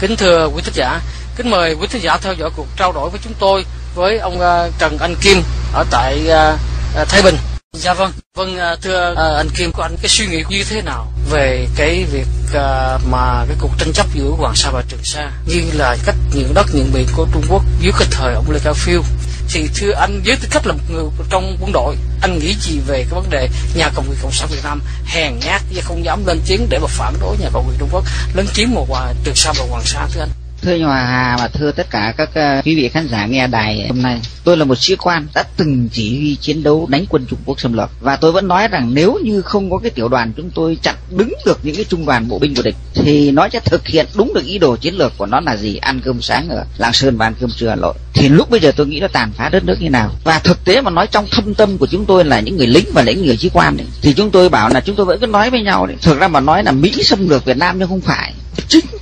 Kính thưa quý thính giả, kính mời quý thính giả theo dõi cuộc trao đổi với chúng tôi với ông uh, Trần Anh Kim ở tại uh, Thái Bình. Dạ vâng, vâng thưa anh Kim, có anh cái suy nghĩ như thế nào về cái việc mà cái cuộc tranh chấp giữa Hoàng Sa và Trường Sa như là cách nhượng đất nhượng biển của Trung Quốc dưới cái thời ông Lê Khả Phiêu thì thưa anh, với tư cách là một người trong quân đội, anh nghĩ gì về cái vấn đề nhà cầm quyền cộng sản việt nam hèn nhát và không dám lên tiếng để mà phản đối nhà cầm quyền trung quốc? Lấn chiếm một từ trường sa và hoàng sa, thưa anh thưa Hòa Hà và thưa tất cả các ờ, quý vị khán giả nghe đài hôm nay. Tôi là một sĩ quan đã từng chỉ huy chiến đấu đánh quân Trung Quốc xâm lược. Và tôi vẫn nói rằng nếu như không có cái tiểu đoàn chúng tôi chặn đứng được những cái trung đoàn bộ binh của địch thì nó sẽ thực hiện đúng được ý đồ chiến lược của nó là gì? Ăn cơm sáng ở Lạng Sơn và ăn cơm trưa Hà Nội. Thì lúc bây giờ tôi nghĩ nó tàn phá đất nước như nào? Và thực tế mà nói trong thâm tâm của chúng tôi là những người lính và những người sĩ quan ấy, thì chúng tôi bảo là chúng tôi vẫn cứ nói với nhau đấy. Thực ra mà nói là Mỹ xâm lược Việt Nam nhưng không phải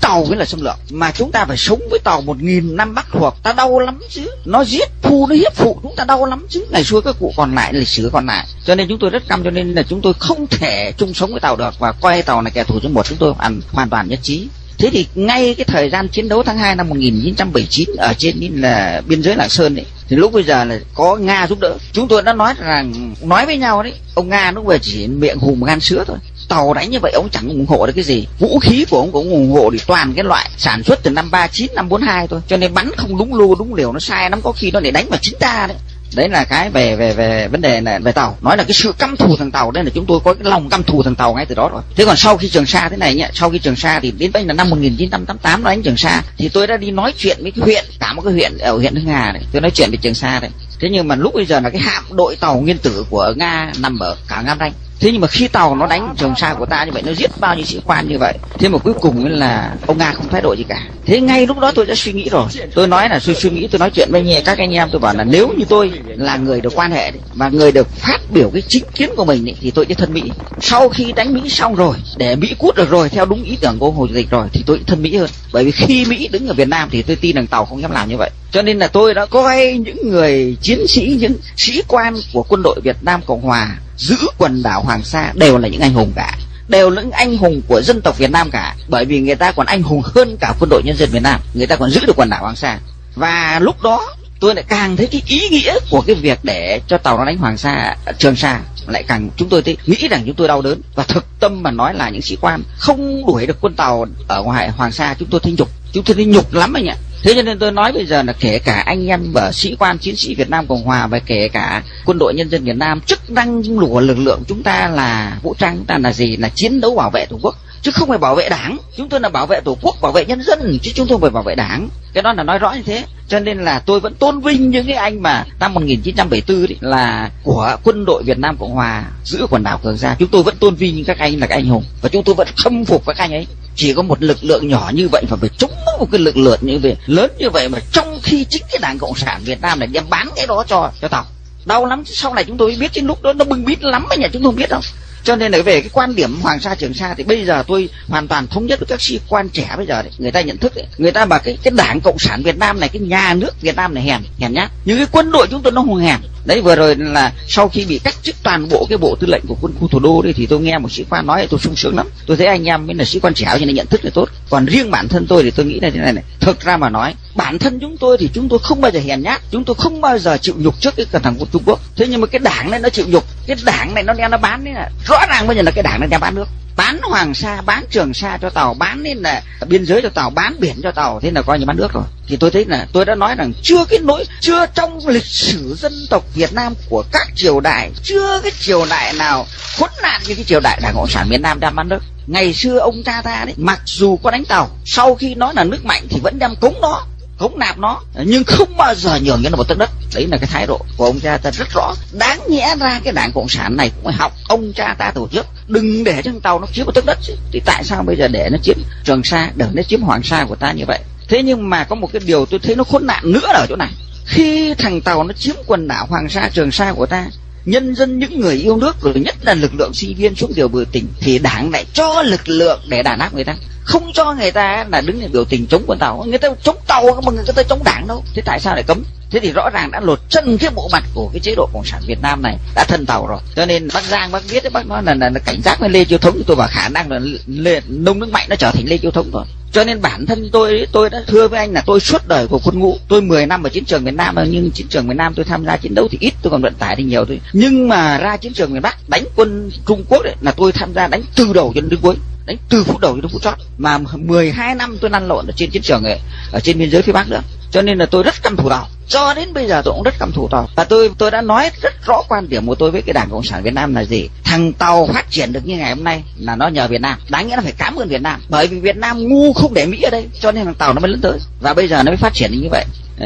tàu mới là xâm lược. Mà chúng ta phải sống với tàu một nghìn năm bắc thuộc ta đau lắm chứ. Nó giết phu nó hiếp phụ chúng ta đau lắm chứ. Ngày xưa các cụ còn lại lịch sử còn lại. Cho nên chúng tôi rất căm cho nên là chúng tôi không thể chung sống với tàu được. Và coi tàu là kẻ thù số một chúng tôi hoàn, hoàn toàn nhất trí. Thế thì ngay cái thời gian chiến đấu tháng 2 năm 1979 ở trên là biên giới Lạng Sơn ấy, thì lúc bây giờ là có Nga giúp đỡ. Chúng tôi đã nói rằng nói với nhau đấy, ông Nga lúc về chỉ miệng hùm gan sữa thôi. Tàu đánh như vậy, ông chẳng ủng hộ được cái gì. Vũ khí của ông cũng ủng hộ thì toàn cái loại sản xuất từ năm 39 năm 42 thôi. Cho nên bắn không đúng lô đúng liều, nó sai lắm. Có khi nó để đánh vào chính ta đấy. Đấy là cái về về về vấn đề này, về tàu. Nói là cái sự căm thù thằng tàu, đây là chúng tôi có cái lòng căm thù thằng tàu ngay từ đó rồi. Thế còn sau khi trường sa thế này nhá, sau khi trường sa thì đến đây là năm 1988 nó đánh trường sa, thì tôi đã đi nói chuyện với cái huyện, cả một cái huyện ở huyện hưng hà này. Tôi nói chuyện về trường sa đấy thế nhưng mà lúc bây giờ là cái hạm đội tàu nguyên tử của nga nằm ở cả ngam ranh thế nhưng mà khi tàu nó đánh trường sa của ta như vậy, nó giết bao nhiêu sĩ quan như vậy, thế mà cuối cùng là ông nga không thái độ gì cả. Thế ngay lúc đó tôi đã suy nghĩ rồi. Tôi nói là tôi suy nghĩ, tôi nói chuyện với nghe các anh em, tôi bảo là nếu như tôi là người được quan hệ và người được phát biểu cái chính kiến của mình thì tôi sẽ thân mỹ. Sau khi đánh mỹ xong rồi, để mỹ cút được rồi, theo đúng ý tưởng của hồ chủ tịch rồi, thì tôi thân mỹ hơn. Bởi vì khi mỹ đứng ở việt nam thì tôi tin rằng tàu không dám làm như vậy. Cho nên là tôi đã coi những người chiến sĩ, những sĩ quan của quân đội việt nam cộng hòa giữ quần đảo Hoàng Sa đều là những anh hùng cả, đều là những anh hùng của dân tộc Việt Nam cả. Bởi vì người ta còn anh hùng hơn cả quân đội nhân dân Việt Nam, người ta còn giữ được quần đảo Hoàng Sa. Và lúc đó, tôi lại càng thấy cái ý nghĩa của cái việc để cho tàu nó đánh Hoàng Sa, Trường Sa, lại càng chúng tôi thấy, nghĩ rằng chúng tôi đau đớn. Và thực tâm mà nói là những sĩ quan không đuổi được quân tàu ở ngoài Hoàng Sa, chúng tôi thấy nhục, chúng tôi thấy nhục lắm anh ạ thế cho nên tôi nói bây giờ là kể cả anh em và sĩ quan, chiến sĩ Việt Nam Cộng Hòa và kể cả quân đội nhân dân Việt Nam, chức năng của lực lượng chúng ta là vũ trang chúng ta là gì? Là chiến đấu bảo vệ tổ quốc, chứ không phải bảo vệ đảng. Chúng tôi là bảo vệ tổ quốc, bảo vệ nhân dân, chứ chúng tôi phải bảo vệ đảng. Cái đó là nói rõ như thế. Cho nên là tôi vẫn tôn vinh những cái anh mà năm 1974 đấy là của quân đội Việt Nam Cộng Hòa giữ quần đảo Trường Sa. Chúng tôi vẫn tôn vinh các anh là các anh hùng, và chúng tôi vẫn khâm phục các anh ấy. Chỉ có một lực lượng nhỏ như vậy và phải chống một cái lực lượng như vậy, lớn như vậy mà trong khi chính cái đảng cộng sản Việt Nam này đem bán cái đó cho cho tàu đau lắm sau này chúng tôi biết cái lúc đó nó bưng bít lắm mà nhà chúng tôi biết đâu cho nên là về cái quan điểm hoàng sa trường sa thì bây giờ tôi hoàn toàn thống nhất với các sĩ quan trẻ bây giờ đấy. Người ta nhận thức đấy. Người ta bảo cái cái đảng cộng sản việt nam này, cái nhà nước việt nam này hèn hèn nhát. Nhưng cái quân đội chúng tôi nó hùng hèn. Đấy, vừa rồi là sau khi bị cách chức toàn bộ cái bộ tư lệnh của quân khu thủ đô đấy thì tôi nghe một sĩ quan nói tôi sung sướng lắm. Tôi thấy anh em mới là sĩ quan trẻ cho nên nhận thức là tốt. Còn riêng bản thân tôi thì tôi nghĩ là thế này này. Thực ra mà nói, bản thân chúng tôi thì chúng tôi không bao giờ hèn nhát. Chúng tôi không bao giờ chịu nhục trước cái thằng quân trung quốc. Thế nhưng mà cái đảng này nó chịu nhục cái đảng này nó đem nó bán đấy là rõ ràng bây giờ là cái đảng này đem bán nước. Bán hoàng sa, bán trường sa cho tàu, bán nên là biên giới cho tàu, bán biển cho tàu. Thế là coi như bán nước rồi. Thì tôi thấy là tôi đã nói rằng chưa cái nỗi chưa trong lịch sử dân tộc Việt Nam của các triều đại, chưa cái triều đại nào khốn nạn như cái triều đại đảng cộng sản miền Nam đem bán nước. Ngày xưa ông cha ta đấy, mặc dù có đánh tàu, sau khi nói là nước mạnh thì vẫn đem cống nó cũng nạp nó, nhưng không bao giờ nhường cho nó một tấc đất. Đấy là cái thái độ của ông cha ta rất rõ. Đáng nhẽ ra cái đảng cộng sản này cũng phải học, ông cha ta tổ chức, đừng để cho tàu nó chiếm một tấc đất. Chứ thì tại sao bây giờ để nó chiếm trường sa, để nó chiếm hoàng sa của ta như vậy? Thế nhưng mà có một cái điều tôi thấy nó khốn nạn nữa ở chỗ này. Khi thằng tàu nó chiếm quần đảo hoàng sa, trường sa của ta nhân dân những người yêu nước, rồi nhất là lực lượng sinh viên xuống điều biểu tình thì đảng lại cho lực lượng để đàn áp người ta. Không cho người ta là đứng để biểu tình chống quân tàu. Người ta chống tàu mà người ta chống đảng đâu. Thế tại sao lại cấm? Thế thì rõ ràng đã lột chân cái bộ mặt của cái chế độ cộng sản việt nam này đã thân tàu rồi. Cho nên bác giang bác biết đấy bác nói là, là, là cảnh giác với lê chiêu thống tôi bảo khả năng là lê, nông nước mạnh nó trở thành lê chiêu thống rồi. Cho nên bản thân tôi tôi đã thưa với anh là tôi suốt đời của quân ngũ. Tôi 10 năm ở chiến trường miền Nam nhưng chiến trường miền Nam tôi tham gia chiến đấu thì ít tôi còn vận tải thì nhiều thôi. Nhưng mà ra chiến trường miền Bắc đánh quân Trung Quốc đấy là tôi tham gia đánh từ đầu cho đến cuối. Đánh từ phút đầu cho đến phút chót. Mà 12 năm tôi lăn lộn ở trên chiến trường ấy, ở trên biên giới phía Bắc nữa cho nên là tôi rất căm thù tàu cho đến bây giờ tôi cũng rất căm thù tàu và tôi tôi đã nói rất rõ quan điểm của tôi với cái đảng cộng sản việt nam là gì? Thằng tàu phát triển được như ngày hôm nay là nó nhờ việt nam. Đáng nghĩa là phải cảm ơn việt nam. Bởi vì việt nam ngu không để mỹ ở đây. Cho nên thằng tàu nó mới lớn tới. Và bây giờ nó mới phát triển như vậy.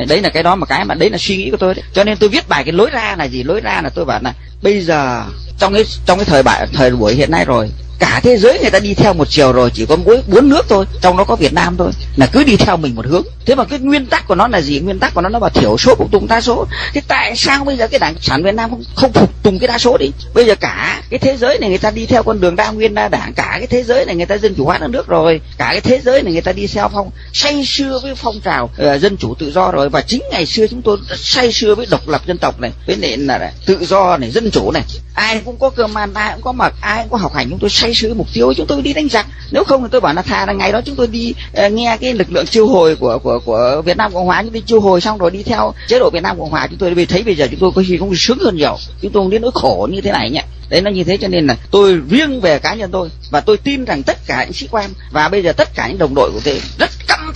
Đấy là cái đó mà cái mà, đấy là suy nghĩ của tôi đấy. Cho nên tôi viết bài cái lối ra là gì? Lối ra là tôi bảo là bây giờ, trong cái trong cái thời bài, thời buổi hiện nay rồi cả thế giới người ta đi theo một chiều rồi chỉ có mỗi bốn nước thôi trong đó có việt nam thôi là cứ đi theo mình một hướng. Thế mà cái nguyên tắc của nó là gì? Nguyên tắc của nó nó là thiểu số phục tùng đa số. Thế tại sao bây giờ cái đảng sản việt nam không, không phục tùng cái đa số đi? Bây giờ cả cái thế giới này người ta đi theo con đường đa nguyên đa đảng cả cái thế giới này người ta dân chủ hóa đất nước rồi cả cái thế giới này người ta đi theo phong say sưa với phong trào uh, dân chủ tự do rồi. Và chính ngày xưa chúng tôi rất say sưa với độc lập dân tộc này với nền là tự do này dân chủ này. Ai cũng có cơm ăn ai cũng có mặc ai cũng có học hành chúng tôi say sứ mục tiêu. Chúng tôi đi đánh giặc. Nếu không thì tôi bảo là thà là ngày đó chúng tôi đi uh, nghe cái lực lượng chiêu hồi của của của Việt Nam Cộng Hòa. Chúng tôi chiêu hồi xong rồi đi theo chế độ Việt Nam Cộng Hòa. Chúng tôi thấy bây giờ chúng tôi có khi cũng sướng hơn nhiều. Chúng tôi không đến nỗi khổ như thế này nhỉ đấy nó như thế cho nên là tôi riêng về cá nhân tôi và tôi tin rằng tất cả những sĩ quan và bây giờ tất cả những đồng đội của tôi rất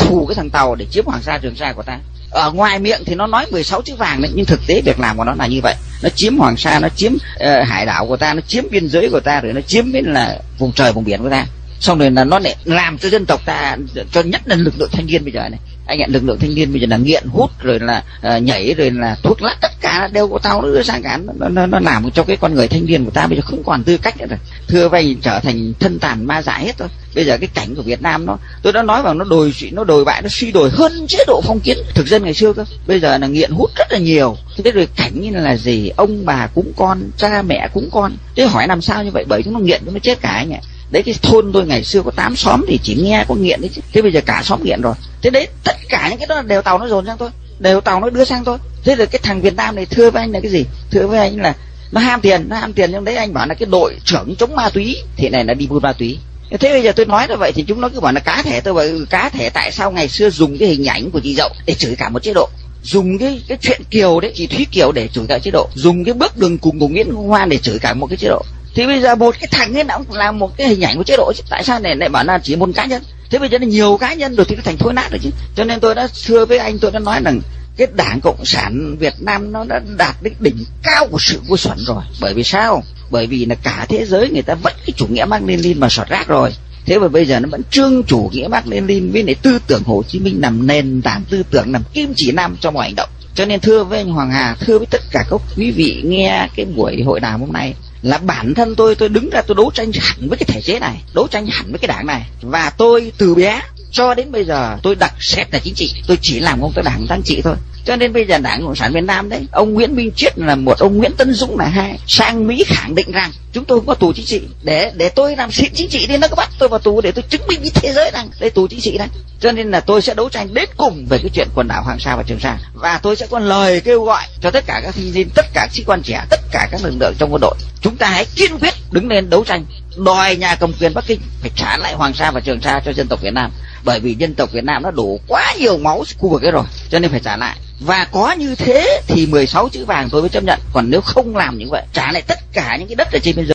thù cái thằng tàu để chiếm hoàng sa trường sa của ta. Ở ngoài miệng thì nó nói 16 chữ vàng đấy nhưng thực tế việc làm của nó là như vậy. Nó chiếm hoàng sa nó chiếm uh, hải đảo của ta nó chiếm biên giới của ta rồi nó chiếm đến là vùng trời vùng biển của ta. Xong rồi là nó lại làm cho dân tộc ta cho nhất là lực lượng thanh niên bây giờ này anh ạ lực lượng thanh niên bây giờ là nghiện hút rồi là uh, nhảy rồi là thuốc lắc tất cả đều của tao đưa sang cả. Nó, nó, nó làm cho cái con người thanh niên của ta bây giờ không còn tư cách nữa rồi. Thưa vay trở thành thân tàn ma dại hết rồi. Bây giờ cái cảnh của Việt Nam nó tôi đã nói vào nó đồi nó đồi bại nó suy đồi hơn chế độ phong kiến thực dân ngày xưa cơ. Bây giờ là nghiện hút rất là nhiều. Thế rồi cảnh như là gì? Ông bà cúng con cha mẹ cúng con. Thế hỏi làm sao như vậy? Bởi chúng nó nghiện chúng nó chết cả anh ạ đấy cái thôn tôi ngày xưa có tám xóm thì chỉ nghe có nghiện đấy chứ. Thế bây giờ cả xóm nghiện rồi. Thế đấy tất cả những cái đó đều tàu nó dồn sang tôi đều tàu nó đưa sang tôi. Thế rồi cái thằng việt nam này thưa với anh là cái gì? Thưa với anh là nó ham tiền nó ham tiền. Nhưng đấy anh bảo là cái đội trưởng chống ma túy thì này là đi buôn ma túy. Thế bây giờ tôi nói như vậy thì chúng nó cứ bảo là cá thể tôi bảo ừ, cá thể tại sao ngày xưa dùng cái hình ảnh của chị dậu để chửi cả một chế độ? Dùng cái cái chuyện kiều đấy chị thúy kiều để chửi cả chế độ. Dùng cái bước đường cùng của nguyễn hoan để chửi cả một cái chế độ thì bây giờ một cái thằng ấy nó cũng là một cái hình ảnh của chế độ chứ. Tại sao này lại bảo là chỉ một cá nhân? Thế bây giờ là nhiều cá nhân rồi thì nó thành thối nát rồi chứ. Cho nên tôi đã thưa với anh, tôi đã nói rằng cái đảng cộng sản việt nam nó đã đạt đến đỉnh cao của sự vô xuẩn rồi. Bởi vì sao? Bởi vì là cả thế giới người ta vẫn cái chủ nghĩa Mác Lênin mà sọt rác rồi. Thế mà bây giờ nó vẫn trương chủ nghĩa Mác Lênin với lại tư tưởng Hồ Chí Minh nằm nền tảng, tư tưởng nằm kim chỉ nam cho mọi hành động. Cho nên thưa với anh Hoàng Hà, thưa với tất cả các quý vị nghe cái buổi hội đàm hôm nay là bản thân tôi tôi đứng ra tôi đấu tranh hẳn với cái thể chế này, đấu tranh hẳn với cái đảng này. Và tôi từ bé cho đến bây giờ tôi đặc xét là chính trị, tôi chỉ làm công tác đảng chính trị thôi. Cho nên bây giờ đảng cộng sản việt nam đấy, ông nguyễn minh triết là một ông nguyễn tân dũng là hai, sang mỹ khẳng định rằng chúng tôi không có tù chính trị. Để để tôi làm xịn chính trị đi nó có bắt tôi vào tù để tôi chứng minh với thế giới rằng đây tù chính trị đấy. Cho nên là tôi sẽ đấu tranh đến cùng về cái chuyện quần đảo hoàng sa và trường sa. Và tôi sẽ có lời kêu gọi cho tất cả các sinh viên, tất cả sĩ quan trẻ, tất cả các lực lượng trong quân đội. Chúng ta hãy kiên quyết đứng lên đấu tranh đòi nhà cầm quyền bắc kinh phải trả lại hoàng sa và trường sa cho dân tộc việt nam. Bởi vì dân tộc Việt Nam nó đổ quá nhiều máu khu vực ấy rồi, cho nên phải trả lại. Và có như thế thì 16 chữ vàng tôi mới chấp nhận. Còn nếu không làm như vậy, trả lại tất cả những cái đất ở trên biên giới,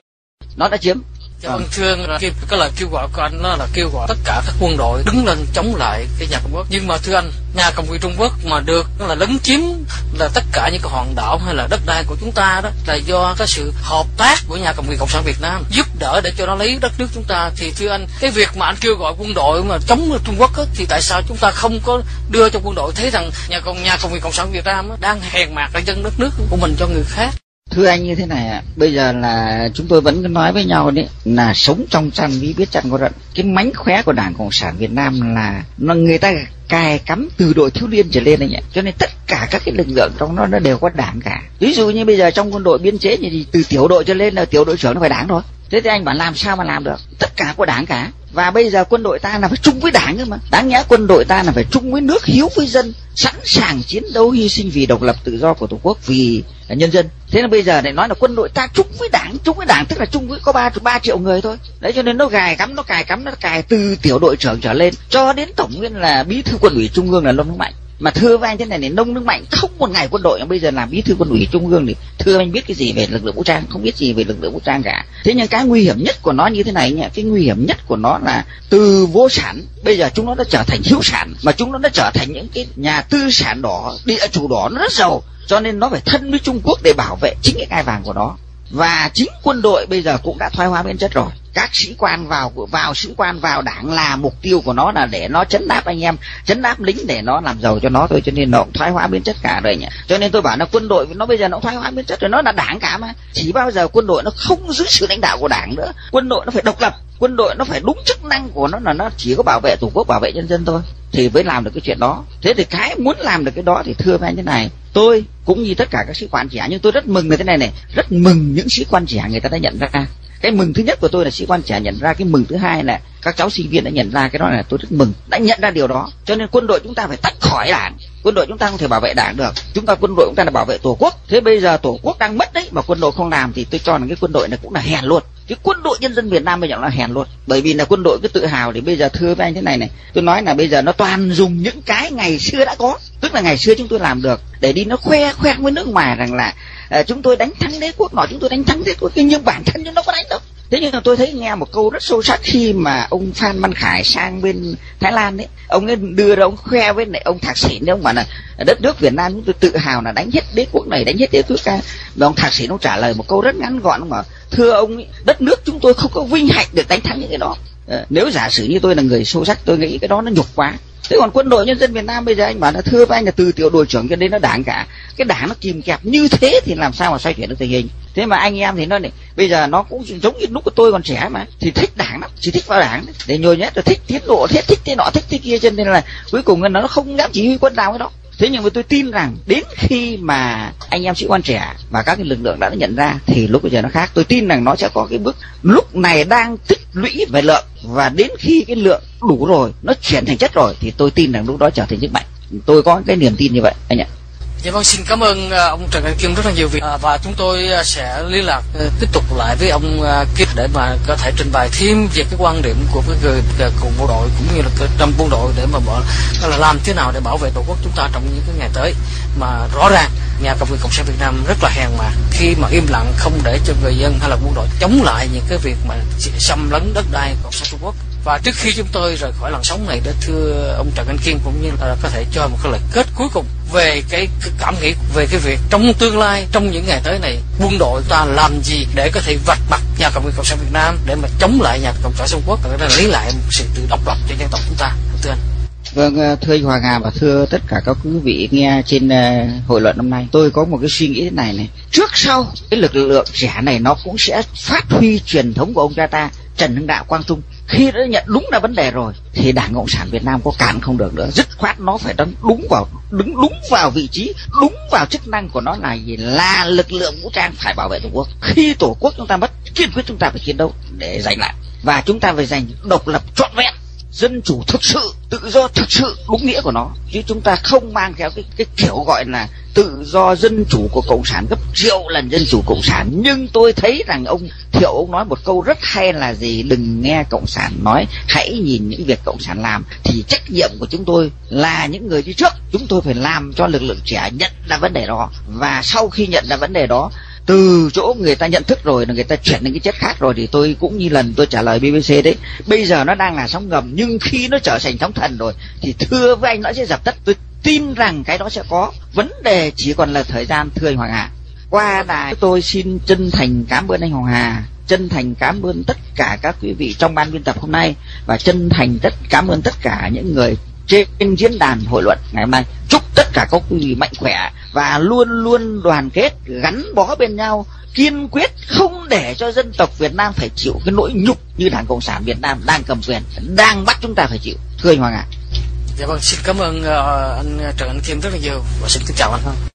nó đã chiếm Dạ vâng thưa anh, cái lời kêu gọi của anh đó là kêu gọi tất cả các quân đội đứng lên chống lại cái nhà cộng Quốc. Nhưng mà thưa anh, nhà cầm quyền Trung Quốc mà được là lấn chiếm là tất cả những cái hòn đảo hay là đất đai của chúng ta đó là do cái sự hợp tác của nhà cầm quyền cộng sản Việt Nam giúp đỡ để cho nó lấy đất nước chúng ta thì thưa anh cái việc mà anh kêu gọi quân đội mà chống Trung Quốc đó, thì tại sao chúng ta không có đưa cho quân đội thấy rằng nhà nhà cầm quyền cộng sản Việt Nam đó, đang hèn mạt lại dân đất nước của mình cho người khác thưa anh như thế này ạ, bây giờ là chúng tôi vẫn nói với nhau đấy, là sống trong chăn bí, biết chăn có rận. Cái mánh khóe của đảng cộng sản việt nam là nó, người ta cài cắm từ đội thiếu niên trở lên này nhỉ cho nên tất cả các cái lực lượng trong nó nó đều có đảng cả. Ví dụ như bây giờ trong quân đội biên chế thì từ tiểu đội trở lên là tiểu đội trưởng nó phải đảng thôi. Thế thì anh bảo làm sao mà làm được? Tất cả có đảng cả. Và bây giờ quân đội ta là phải chung với đảng cơ mà. Đáng nhẽ quân đội ta là phải chung với nước hiếu với dân, sẵn sàng chiến đấu hy sinh vì độc lập tự do của tổ quốc, vì nhân dân. Thế là bây giờ lại nói là quân đội ta chung với đảng, chung với đảng, tức là chung với có ba ba triệu người thôi. Đấy, cho nên nó gài cắm, nó cài cắm, nó cài từ tiểu đội trưởng trở lên cho đến tổng nguyên là bí thư quân ủy trung ương là nông đức mạnh. Mà thưa với anh thế này này, nông đức mạnh không một ngày quân đội bây giờ làm bí thư quân ủy trung ương thì thưa anh biết cái gì về lực lượng vũ trang? Không biết gì về lực lượng vũ trang cả. Thế nhưng cái nguy hiểm nhất của nó như thế này nhỉ? Cái nguy hiểm nhất của nó là từ vô sản, bây giờ chúng nó đã trở thành hữu sản, mà chúng nó đã trở thành những cái nhà tư sản đỏ, địa chủ đỏ nó rất giàu. Cho nên nó phải thân với Trung Quốc để bảo vệ chính cái ngai vàng của nó. Và chính quân đội bây giờ cũng đã thoái hóa biến chất rồi các sĩ quan vào vào sĩ quan vào, đảng là mục tiêu của nó là để nó chấn áp anh em, chấn áp lính để nó làm giàu cho nó thôi, cho nên nó cũng thoái hóa biến chất cả rồi nhỉ. Cho nên tôi bảo là quân đội nó bây giờ nó thoái hóa biến chất rồi, nó là đảng cả mà. Chỉ bao giờ quân đội nó không giữ sự lãnh đạo của đảng nữa, quân đội nó phải độc lập, quân đội nó phải đúng chức năng của nó là nó chỉ có bảo vệ tổ quốc, bảo vệ nhân dân thôi, thì mới làm được cái chuyện đó. Thế thì cái muốn làm được cái đó thì thưa với anh thế này, tôi cũng như tất cả các sĩ quan trẻ nhưng tôi rất mừng về thế này này, rất mừng những sĩ quan trẻ người ta đã nhận ra cái mừng thứ nhất của tôi là sĩ quan trẻ nhận ra cái mừng thứ hai là các cháu sinh viên đã nhận ra cái đó là tôi rất mừng, đã nhận ra điều đó. Cho nên quân đội chúng ta phải tách khỏi đảng. Quân đội chúng ta không thể bảo vệ đảng được. Chúng ta, quân đội chúng ta là bảo vệ tổ quốc. Thế bây giờ tổ quốc đang mất đấy mà quân đội không làm thì tôi cho là cái quân đội này cũng là hèn luôn cái quân đội nhân dân Việt Nam bây giờ là hèn luôn. Bởi vì là quân đội cứ tự hào thì bây giờ thưa với anh thế này này. Tôi nói là bây giờ nó toàn dùng những cái ngày xưa đã có. Tức là ngày xưa chúng tôi làm được. Để đi nó khoe khoe với nước ngoài rằng là à, chúng tôi đánh thắng đế quốc nọ chúng tôi đánh thắng đế quốc nhưng bản thân chúng nó có đánh đâu thế nhưng mà tôi thấy nghe một câu rất sâu sắc khi mà ông phan văn khải sang bên thái lan đấy ông ấy đưa ra, ông khoe với lại ông thạc sĩ đấy ông bảo là đất nước việt nam chúng tôi tự hào là đánh hết đế quốc này, đánh hết đế quốc ca và ông thạc sĩ nó trả lời một câu rất ngắn gọn mà thưa ông đất nước chúng tôi không có vinh hạnh được đánh thắng những cái đó. Ờ, nếu giả sử như tôi là người sâu sắc, tôi nghĩ cái đó nó nhục quá thế còn quân đội nhân dân việt nam bây giờ anh bảo là thưa với anh là từ tiểu đội trưởng cho đến nó đảng cả. Cái đảng nó kìm kẹp như thế thì làm sao mà xoay chuyển được tình hình? Thế mà anh em thì nó này bây giờ nó cũng giống như lúc của tôi còn trẻ mà, thì thích đảng lắm, chỉ thích vào đảng. Để nhồi nhét, rồi thích tiến độ, thích thích thế nọ, thích thế kia, cho nên là cuối cùng nó không dám chỉ huy quân nào cái đó thế nhưng mà tôi tin rằng đến khi mà anh em sĩ quan trẻ và các cái lực lượng đã nhận ra thì lúc bây giờ nó khác. Tôi tin rằng nó sẽ có cái bước lúc này đang tích lũy về lượng và đến khi cái lượng đủ rồi, nó chuyển thành chất rồi thì tôi tin rằng lúc đó trở thành sức mạnh. Tôi có cái niềm tin như vậy, anh ạ. Dạ vâng, xin cảm ơn à, ông Trần Anh Kim rất là nhiều việc. À, và chúng tôi à, sẽ liên lạc à, tiếp tục lại với ông Kim để mà có thể trình bày thêm về cái quan điểm của cái người cùng bộ đội cũng như là trong quân đội để mà bỏ là làm thế nào để bảo vệ tổ quốc chúng ta trong những cái ngày tới. Mà rõ ràng nhà cầm quyền cộng sản Việt Nam rất là hèn mà khi mà im lặng không để cho người dân hay là quân đội chống lại những cái việc mà xâm lấn đất đai cộng sản Trung Quốc và trước khi chúng tôi rời khỏi làn sóng này để thưa ông Trần Anh Kiên cũng như là có thể cho một cái lời kết cuối cùng về cái, cảm nghĩ về cái việc trong tương lai trong những ngày tới này quân đội ta làm gì để có thể vạch mặt nhà cầm quyền cộng sản Việt Nam để mà chống lại nhà cộng sản Trung Quốc để lấy lại một sự tự độc lập cho dân tộc chúng ta thưa anh Vâng, ờ, thưa anh Hoàng Hà và thưa tất cả các quý vị nghe trên ờ, hội luận năm nay, tôi có một cái suy nghĩ thế này này. Trước sau, cái lực lượng trẻ này nó cũng sẽ phát huy truyền thống của ông cha ta, Trần Hưng Đạo Quang Trung khi đã nhận đúng là vấn đề rồi, thì đảng cộng sản việt nam có cản không được nữa. Dứt khoát nó phải đứng đúng vào, đứng đúng vào vị trí, đúng vào chức năng của nó là gì là lực lượng vũ trang phải bảo vệ tổ quốc. Khi tổ quốc chúng ta mất, kiên quyết chúng ta phải chiến đấu để giành lại. Và chúng ta phải giành độc lập trọn vẹn dân chủ thực sự, tự do thực sự đúng nghĩa của nó. Chứ chúng ta không mang theo cái cái kiểu gọi là tự do dân chủ của cộng sản gấp triệu lần dân chủ cộng sản. Nhưng tôi thấy rằng ông thiệu ông nói một câu rất hay là gì? Đừng nghe cộng sản nói, hãy nhìn những việc cộng sản làm. Thì trách nhiệm của chúng tôi là những người đi trước. Chúng tôi phải làm cho lực lượng trẻ nhận ra vấn đề đó. Và sau khi nhận ra vấn đề đó từ chỗ người ta nhận thức rồi, là người ta chuyển đến cái chất khác rồi, thì tôi cũng như lần tôi trả lời BBC đấy, bây giờ nó đang là sóng ngầm, nhưng khi nó trở thành sóng thần rồi, thì thưa với anh, nó sẽ dập tắt. Tôi tin rằng cái đó sẽ có. Vấn đề chỉ còn là thời gian, thưa anh Hoàng Hà qua đài, tôi xin chân thành cảm ơn anh Hoàng Hà chân thành cảm ơn tất cả các quý vị trong ban biên tập hôm nay, và chân thành tất, cảm ơn tất cả những người trên diễn đàn hội luận ngày hôm nay chúc tất cả các quý vị mạnh khỏe và luôn luôn đoàn kết gắn bó bên nhau kiên quyết không để cho dân tộc Việt Nam phải chịu cái nỗi nhục như Đảng Cộng sản Việt Nam đang cầm quyền đang bắt chúng ta phải chịu. Thưa anh Hoàng ạ. Dạ vâng xin cảm ơn uh, anh Trần Anh Kim rất là nhiều và xin kính chào anh